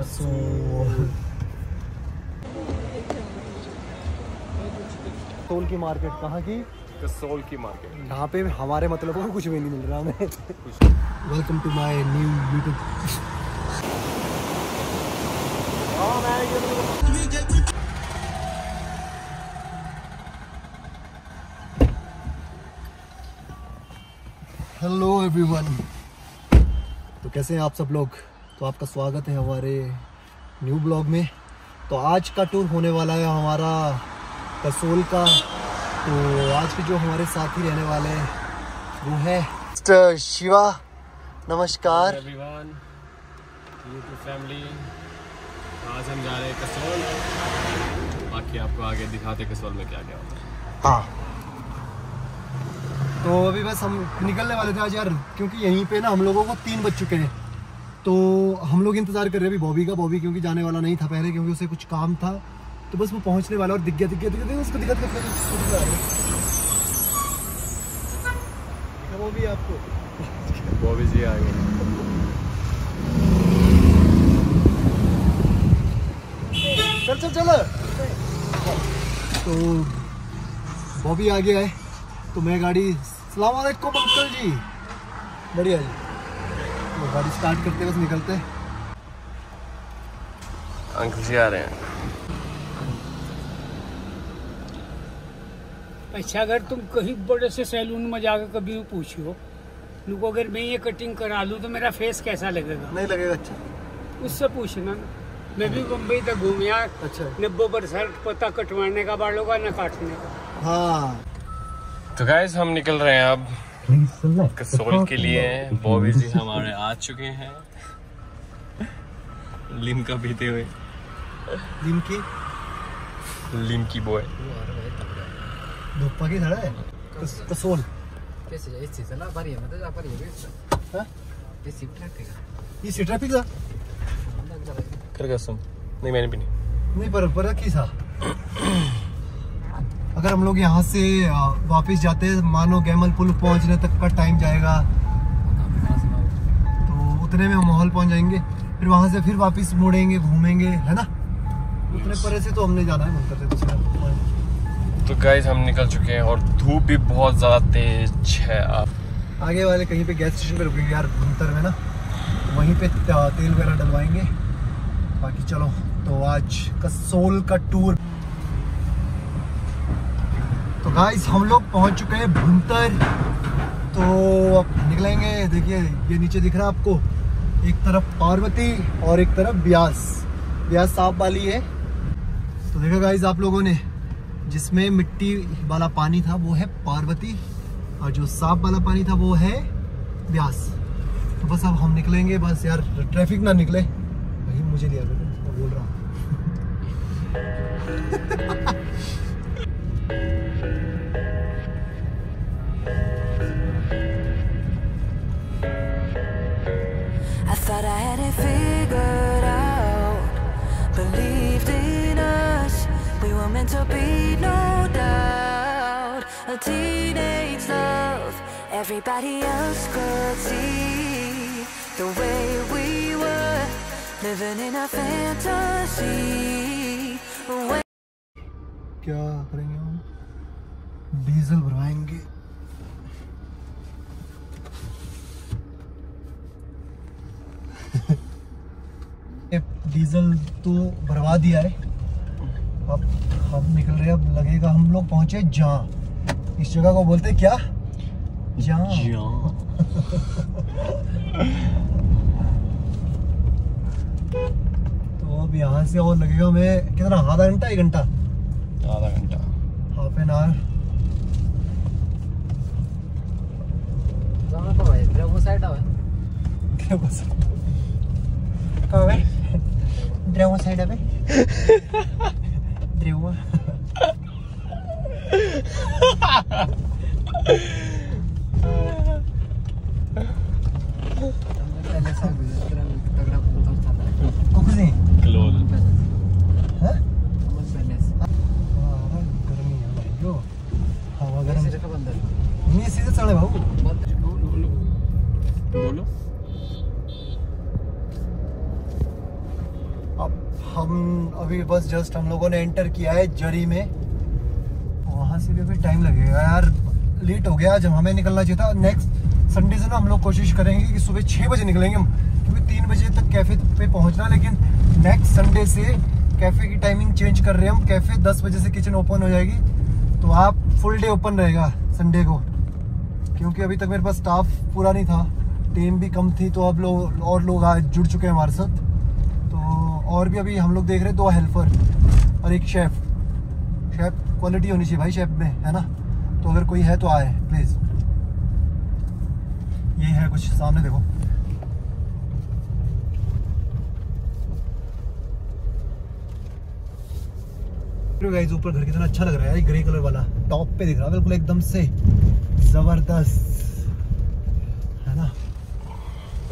कसोल की मार्केट कहाँ की? कसोल की मार्केट यहाँ पे हमारे मतलब को कुछ भी नहीं मिल रहा हमें। Welcome to my new YouTube hello everyone तो कैसे हैं आप सब लोग? तो आपका स्वागत है हमारे न्यू ब्लॉग में। तो आज का टूर होने वाला है हमारा कसोल का। तो आज के जो हमारे साथी रहने वाले हैं वो है शिवा। नमस्कार। फैमिली आज हम जा रहे हैं कसोल। बाकी आपको आगे दिखाते कसोल में क्या क्या होता है। हाँ। तो अभी बस हम निकलने वाले थे आज यार क्योंकि यहीं पे ना हम लोगों को तीन बज चुके हैं। तो हम लोग इंतज़ार कर रहे अभी बॉबी का बॉबी क्योंकि जाने वाला नहीं था पहले क्योंकि उसे कुछ काम था। तो बस वो पहुँचने वाला और दिख गया दिख गया दिख गया उसको दिक्कत दिक्कत वो भी आपको? बॉबी जी आ गए। चल चल चल। तो बॉबी आ गया है तो मैं गाड़ी सलाम अंकल जी। बढ़िया जी। तो गाड़ी स्टार्ट करते बस निकलते अंकल जी आ रहे हैं। अच्छा अगर तुम कहीं बड़े से सैलून में जाकर कभी भी पूछो उनको अगर मैं ये कटिंग करा लूँ तो मेरा फेस कैसा लगेगा? नहीं लगेगा अच्छा। उससे पूछना मैं भी मुंबई तक घूम यार अच्छा। नब्बे परसेंट पता कटवाने का बालों का न काटने का। हाँ। तो गाइस हम निकल रहे हैं अब। कसोल के लिए बॉबी जी हमारे आ चुके हैं। लिमका पीते हुए। लिमकी लिमकी बॉय धुप्पा की धड़ा है? कसोल। कैसे? जाए इससे चला पर ये मतलब जा पर ये हाँ? ये सिप ट्रैफ़िक है। ये सी ट्रैफ़िक था। कर कसम। नहीं मैंने भी नहीं। नहीं पर पर की था। अगर हम लोग यहाँ से वापस जाते हैं मानो गैमल पुल पहुँचने तक का टाइम जाएगा। तो उतने में हम माहौल पहुँच जाएँगे फिर वहाँ से फिर वापस मुड़ेंगे घूमेंगे है ना? उतने परे से तो हमने जाना है मंतर दूसरा तो गाइस हम निकल चुके हैं और धूप भी बहुत ज़्यादा तेज है अब। आगे वाले कहीं पे गैस स्टेशन पे रुकेंगे यार भुंतर में ना। तो वहीं पे तेल वगैरह डलवाएँगे। बाकी चलो तो आज कसोल का टूर तो गाइस हम लोग पहुँच चुके हैं भुंतर। तो अब निकलेंगे, देखिए, ये नीचे दिख रहा है आपको। एक तरफ़ पार्वती और एक तरफ़ ब्यास। ब्यास साफ़ वाली है। तो देखा गाइस आप लोगों ने, जिसमें मिट्टी वाला पानी था, वो है पार्वती। और जो साफ़ वाला पानी था, वो है ब्यास। तो बस अब हम निकलेंगे, बस यार ट्रैफ़िक ना निकले। वही मुझे करो मैं बोल रहा हूँ। thought I had it figured out. Believed in us, we were meant to be, no doubt. A teenage love, everybody else could see the way we were living in a fantasy. When क्या करेंगे हम diesel भरवाएंगे diesel तो भरवा दिया है। अब हम निकल रहे हैं अब लगेगा हम लोग पहुँचे जहाँ। इस जगह को बोलते क्या? जहाँ। तो अब यहाँ से और लगेगा हमें कितना? आधा घंटा एक घंटा? आधा घंटा। हाफ़ एन आवर जाना तो है? वो साइड आवे क्या बस कहाँ है? ड्रेवा साइड पे ड्रेवा पहले से तेरा तगड़ा तो चला है कुछ नहीं क्लोज हाँ हम पहले से हाँ, गर्मी है भाई यो हवा गर्म ऐसे रखा बंदर नहीं सीधे चढ़े बाबू बंदर बोलो हम अभी बस जस्ट हम लोगों ने एंटर किया है जरी में। वहाँ से भी अभी टाइम लगेगा यार। लेट हो गया जब हमें निकलना चाहिए था। नेक्स्ट संडे से ना हम लोग कोशिश करेंगे कि सुबह छः बजे निकलेंगे हम। क्योंकि तीन बजे तक कैफ़े पे पहुँचना, लेकिन नेक्स्ट संडे से कैफ़े की टाइमिंग चेंज कर रहे हैं हम। कैफ़े दस बजे से किचन ओपन हो जाएगी। तो आप फुल डे ओपन रहेगा संडे को। क्योंकि अभी तक मेरे पास स्टाफ पूरा नहीं था। टीम भी कम थी तो अब लोग और लोग आज जुड़ चुके हैं हमारे साथ। और भी अभी हम लोग देख रहे हैं दो हेल्पर और एक शेफ शेफ क्वालिटी होनी चाहिए भाई शेफ में, है ना? तो अगर कोई है तो आए प्लीज़ ये है कुछ सामने देखो। गाइस ऊपर घर कितना अच्छा लग रहा है ग्रे कलर वाला टॉप पे दिख रहा है, बिल्कुल एकदम से ज़बरदस्त, है ना?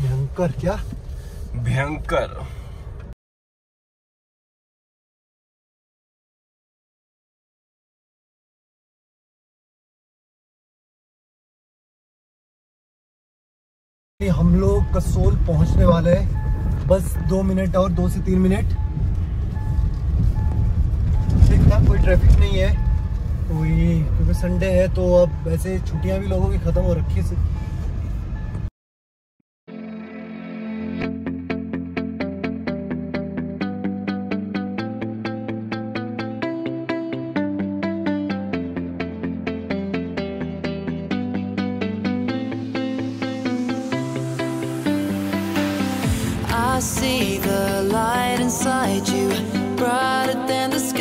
भयंकर, क्या? भयंकर। हम लोग कसोल पहुँचने वाले हैं। बस दो मिनट और दो से तीन मिनट। ठीक था कोई ट्रैफ़िक नहीं है। कोई, क्योंकि संडे है तो अब वैसे छुट्टियाँ भी लोगों की ख़त्म हो रखी है। See the light inside you, brighter than the skies.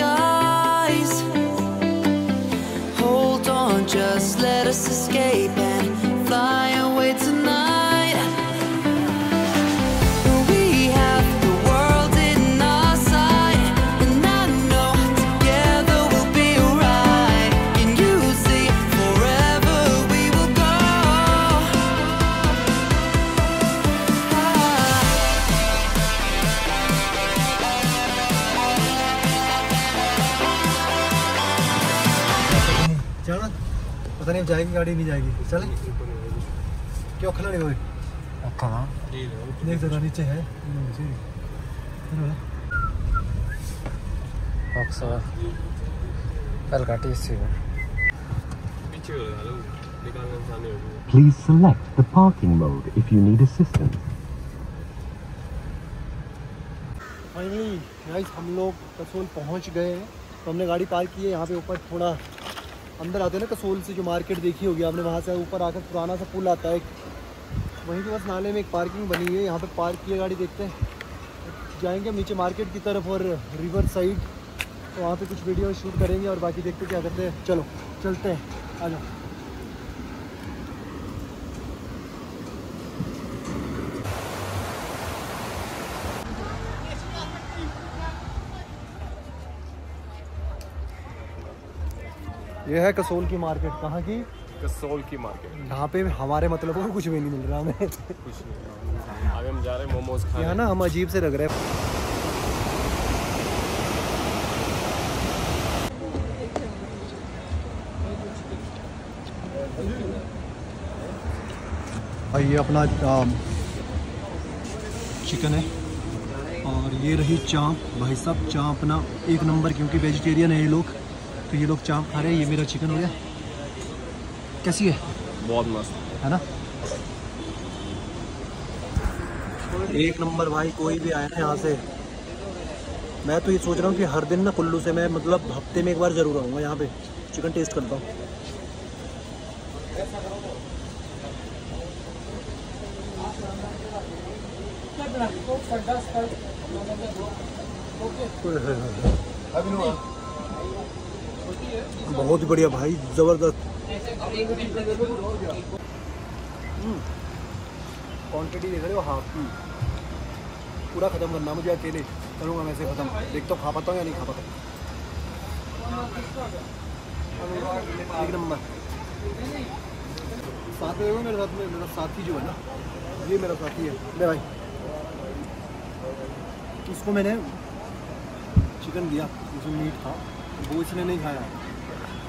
पता नहीं जाएगी गाड़ी नहीं जाएगी। चल? क्यों खड़ा नहीं कोई देख जरा नीचे है। Please select the parking mode if you need assistance. Finally guys हम लोग कसोल पहुँच गए हैं। तो हमने गाड़ी पार्क की है। यहाँ पे ऊपर थोड़ा अंदर आते हैं ना कसोल से जो मार्केट देखी होगी आपने, वहाँ से ऊपर आकर पुराना सा पुल आता है वहीं के बस नाले में एक पार्किंग बनी हुई है, यहाँ पर पार्क की गाड़ी देखते हैं। जाएँगे हम नीचे मार्केट की तरफ़ और रिवर साइड। तो वहाँ पे कुछ वीडियो शूट करेंगे और बाकी देखते क्या करते हैं। चलो, चलते हैं, आ जाओ। ये है कसोल की मार्केट कहाँ की? कसोल की मार्केट। यहाँ पे हमारे मतलब को कुछ भी नहीं मिल रहा हमें। कुछ नहीं आगे हम जा रहे हैं मोमोज खाने। यहाँ ना हम अजीब से लग रहे हैं। और ये अपना चिकन है। और ये रही चाँप। भाई साहब चाँप ना एक नंबर क्योंकि वेजिटेरियन है ये लोग। तो ये लोग चाँप खा रहे हैं ये मेरा चिकन हो गया। कैसी है? बहुत मस्त। है ना? एक नंबर भाई कोई भी आया ना यहाँ से। मैं तो ये सोच रहा हूँ कि हर दिन ना कुल्लू से मैं मतलब हफ़्ते में एक बार ज़रूर आऊँगा यहाँ पे। चिकन टेस्ट करता हूँ। बहुत बढ़िया भाई, ज़बरदस्त। क्वांटिटी देख रहे हो हाफ़ की। पूरा ख़त्म करना, मुझे अकेले। करूँगा मैं से ख़त्म। देख तो खा पाता हूँ या नहीं खा पाता? एक नंबर। साथ में मेरे साथ में? मेरा साथी जो है ना, ये मेरा साथी है। ले भाई। इसको मैंने चिकन दिया उसमें मीट था। वो इसने नहीं खाया।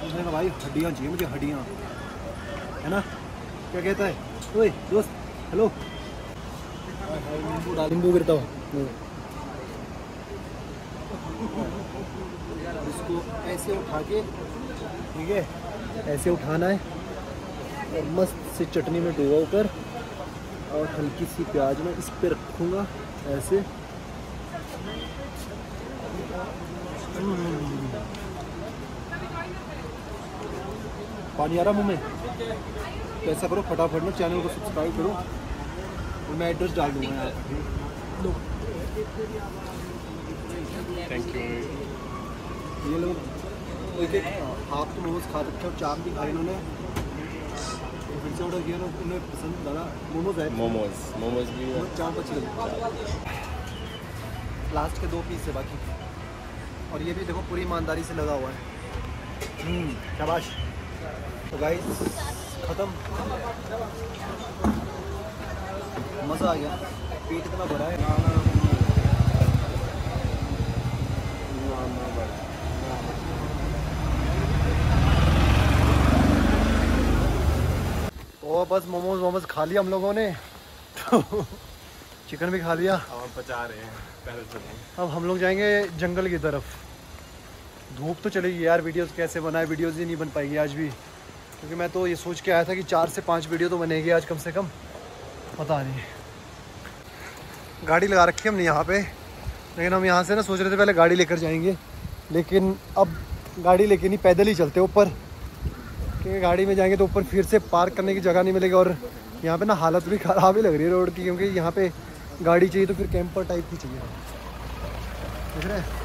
उसने कहा भाई हड्डियाँ चाहिए मुझे हड्डियाँ। है ना? क्या कहता है? ओए दोस्त हेलो नींबू नींबू गिरता हो इसको ऐसे उठा के ठीक है? ऐसे उठाना है और मस्त से चटनी में डुबो कर और हल्की सी प्याज में इस पर रखूँगा ऐसे। पानी आ रहा मुँह में। तो ऐसा करो फटाफट में चैनल को सब्सक्राइब करो। और मैं एड्रेस डाल दूँगा यार लो। थैंक यू ये लोग एक एक हाफ़ तो मोमोज खा रखे और चाप भी खाए इन्होंने। फिर से ऑर्डर किया ना उन्हें पसंद ज़्यादा मोमोज है। मोमोज मोमोज भी बहुत चाप लास्ट के दो पीस है बाकी। और ये भी देखो पूरी ईमानदारी से लगा हुआ है। हम्म, शाबाश। तो गाइस ख़त्म। मज़ा आ गया। पेट इतना भरा है। और बस मोमोज वोमोज खा लिया हम लोगों ने। तो चिकन भी खा लिया। अब हम बचा रहे हैं। पहले अब हम लोग जाएँगे जंगल की तरफ़। धूप तो चलेगी यार वीडियोस कैसे बनाए? वीडियोस ही नहीं बन पाएगी आज भी। क्योंकि मैं तो ये सोच के आया था कि चार से पाँच वीडियो तो बनेगी आज कम से कम। पता नहीं। गाड़ी लगा रखी है हमने यहाँ पे। लेकिन हम यहाँ से ना सोच रहे थे पहले गाड़ी लेकर जाएँगे। लेकिन अब गाड़ी लेके नहीं, पैदल ही चलते ऊपर। क्योंकि गाड़ी में जाएँगे तो ऊपर फिर से पार्क करने की जगह नहीं मिलेगी। और यहाँ पे ना हालत भी ख़राब ही लग रही है रोड की, क्योंकि यहाँ पे गाड़ी चाहिए तो फिर कैंपर टाइप की चाहिए। देख रहे हैं?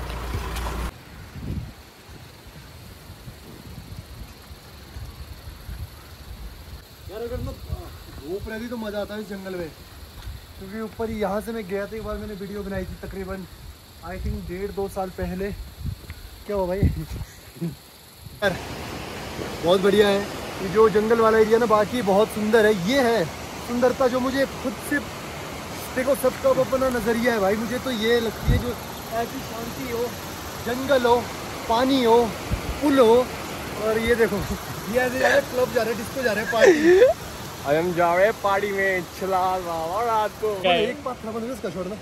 यार, अगर ना धूप रहती तो मज़ा आता है इस जंगल में। क्योंकि ऊपर यहाँ से मैं गया था, एक बार मैंने वीडियो बनाई थी तकरीबन आई थिंक डेढ़ दो साल पहले। क्या हुआ भाई? यार, बहुत बढ़िया है। ये जो जंगल वाला एरिया ना, बाकी बहुत सुंदर है। ये है सुंदरता जो मुझे खुद से देखो, सबका अपना नज़रिया है भाई। मुझे तो ये लगती है जो ऐसी शांति हो, जंगल हो, पानी हो, पुल हो और ये देखो ये ऐसे जा रहे क्लब जा रहे डिस्को जा रहे पार्टी अब हम जा रहे हैं पहाड़ी में चला बाबा रात को। एक पात्रा बंद छोड़ना।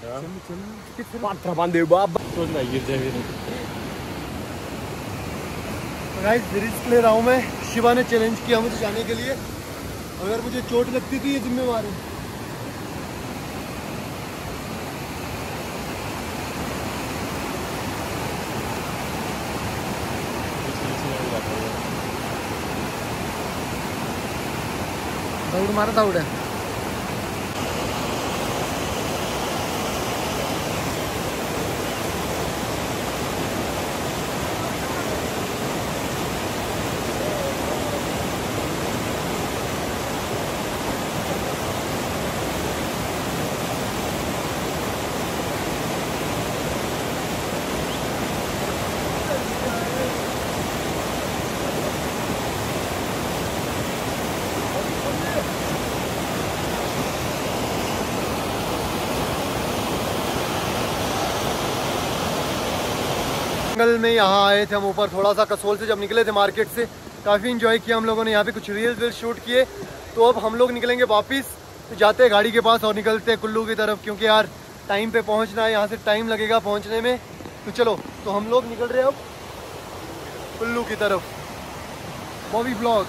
चल चल कितने पात्रा बांधे बाबा सोचना गिर जाए गाइस रिस्क ले रहा हूँ मैं। शिवा ने चैलेंज किया मुझे जाने के लिए। अगर मुझे चोट लगती थी ये जिम्मेवार है। kemarin tahu udah जंगल में यहाँ आए थे हम ऊपर थोड़ा सा कसोल से जब निकले थे मार्केट से, काफ़ी इंजॉय किया हम लोगों ने। यहाँ पे कुछ रील्स वील्स शूट किए। तो अब हम लोग निकलेंगे वापस। तो जाते हैं गाड़ी के पास और निकलते हैं कुल्लू की तरफ़, क्योंकि यार टाइम पे पहुँचना है, यहाँ से टाइम लगेगा पहुँचने में। तो चलो तो हम लोग निकल रहे हैं अब कुल्लू की तरफ़। बॉबी ब्लॉग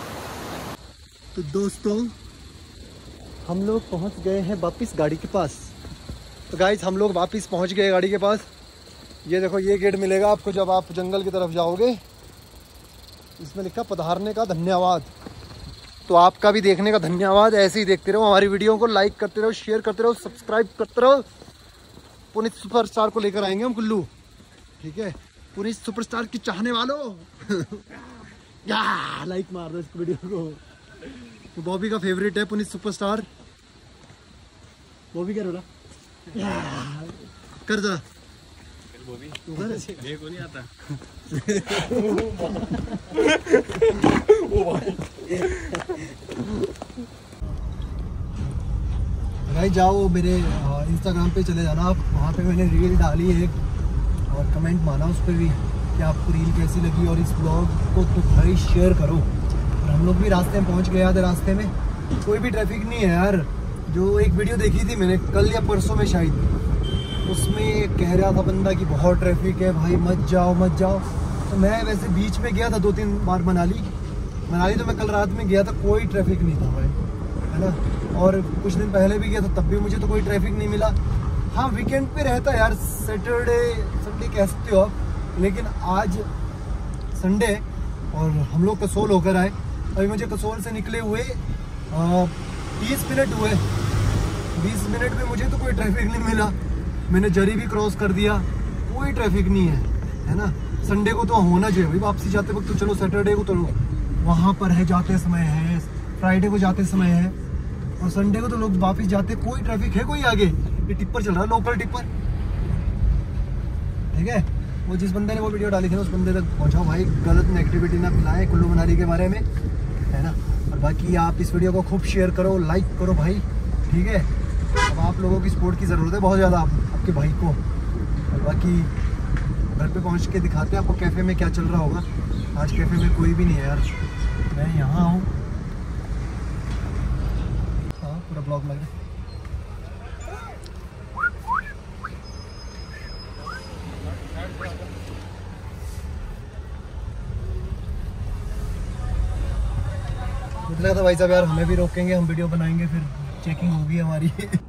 तो दोस्तों, हम लोग पहुँच गए हैं वापस गाड़ी के पास। तो गाइज़ हम लोग वापस पहुँच गए गाड़ी के पास। ये देखो, ये गेट मिलेगा आपको जब आप जंगल की तरफ़ जाओगे। इसमें लिखा, पधारने का धन्यवाद। तो आपका भी देखने का धन्यवाद। ऐसे ही देखते रहो, हमारी वीडियो को लाइक करते रहो शेयर करते रहो सब्सक्राइब करते रहो। पुनित सुपरस्टार को लेकर आएँगे हम कुल्लू ठीक है? पुनित सुपरस्टार की चाहने वालों। लाइक मार दो इस वीडियो को। तो बॉबी का फेवरेट है पुनित सुपरस्टार बॉबी क्या रोला कर जा। वो भी तू नहीं आता। भाई जाओ मेरे इंस्टाग्राम पे चले जाना आप। वहाँ पे मैंने रील डाली है और कमेंट माना उस पर भी कि आपको रील कैसी लगी और इस ब्लॉग को तो भाई शेयर करो। और हम लोग भी रास्ते में पहुँच गए आधे रास्ते में कोई भी ट्रैफ़िक नहीं है यार। जो एक वीडियो देखी थी मैंने कल या परसों में शायद। उसमें कह रहा था बंदा कि बहुत ट्रैफ़िक है भाई, मत जाओ मत जाओ। तो मैं वैसे बीच में गया था दो तीन बार मनाली। मनाली तो मैं कल रात में गया था, कोई ट्रैफ़िक नहीं था भाई, है ना? और कुछ दिन पहले भी गया था, तब भी मुझे तो कोई ट्रैफ़िक नहीं मिला। हाँ वीकेंड पे रहता यार सैटरडे संडे कह सकते हो आप, लेकिन आज संडे और हम लोग कसोल होकर आए। अभी मुझे कसोल से निकले हुए तीस मिनट हुए। बीस मिनट में मुझे तो कोई ट्रैफ़िक नहीं मिला। मैंने जरी भी क्रॉस कर दिया, कोई ट्रैफ़िक नहीं है है ना? संडे को तो होना चाहिए, भाई वापसी जाते वक्त तो चलो सैटरडे को तो वहाँ पर है, जाते समय है फ्राइडे को जाते समय है। और संडे को तो लोग वापस जाते, कोई ट्रैफ़िक है कोई आगे? ये टिप्पर चल रहा है लोकल टिप्पर ठीक है? वो जिस बंदे ने वो वीडियो डाली थी ना, उस बंदे तक पहुंचाओ भाई, गलत नेगेटिविटी ना फैलाएँ कुल्लू मनाली के बारे में, है ना? और बाकी आप इस वीडियो को खूब शेयर करो लाइक करो भाई, ठीक है? आप लोगों की सपोर्ट की ज़रूरत है बहुत ज़्यादा आप, आपके भाई को। बाकी घर पे पहुँच के दिखाते हैं आपको कैफ़े में क्या चल रहा होगा। आज कैफ़े में कोई भी नहीं है यार। मैं यहाँ हूँ। हाँ पूरा ब्लॉग लग रहा था भाई साहब यार हमें भी रोकेंगे हम वीडियो बनाएँगे फिर चेकिंग होगी हमारी।